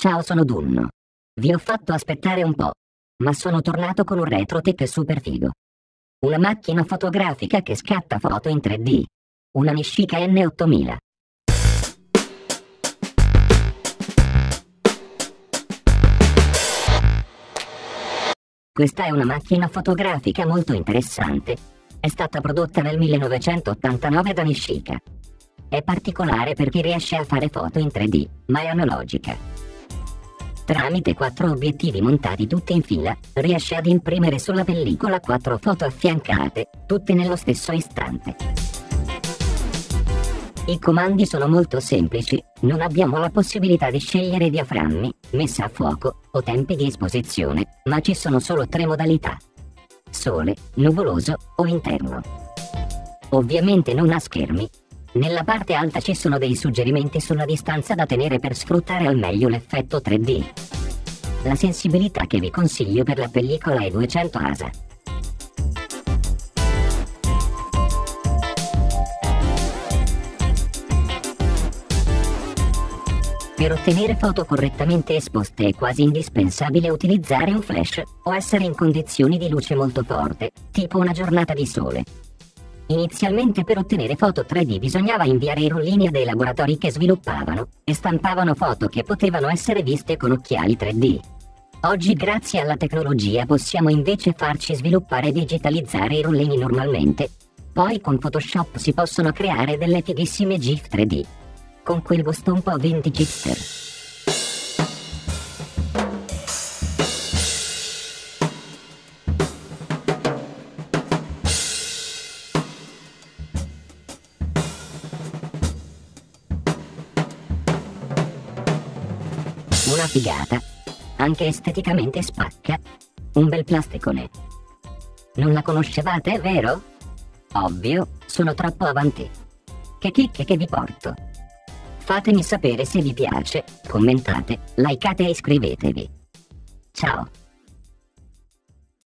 Ciao sono Dunno. Vi ho fatto aspettare un po', ma sono tornato con un retrotech super figo. Una macchina fotografica che scatta foto in 3D. Una Nishika N8000. Questa è una macchina fotografica molto interessante. È stata prodotta nel 1989 da Nishika. È particolare perché riesce a fare foto in 3D, ma è analogica. Tramite quattro obiettivi montati tutti in fila, riesce ad imprimere sulla pellicola quattro foto affiancate, tutte nello stesso istante. I comandi sono molto semplici, non abbiamo la possibilità di scegliere diaframmi, messa a fuoco o tempi di esposizione, ma ci sono solo tre modalità. Sole, nuvoloso o interno. Ovviamente non ha schermi. Nella parte alta ci sono dei suggerimenti sulla distanza da tenere per sfruttare al meglio l'effetto 3D. La sensibilità che vi consiglio per la pellicola è 200 ASA. Per ottenere foto correttamente esposte è quasi indispensabile utilizzare un flash o essere in condizioni di luce molto forte, tipo una giornata di sole. Inizialmente per ottenere foto 3D bisognava inviare i rullini a dei laboratori che sviluppavano e stampavano foto che potevano essere viste con occhiali 3D. Oggi grazie alla tecnologia possiamo invece farci sviluppare e digitalizzare i rullini normalmente. Poi con Photoshop si possono creare delle fighissime GIF 3D con quel gusto un po' vintage. Una figata. Anche esteticamente spacca. Un bel plasticone. Non la conoscevate, vero? Ovvio, sono troppo avanti. Che chicche che vi porto. Fatemi sapere se vi piace, commentate, likeate e iscrivetevi. Ciao!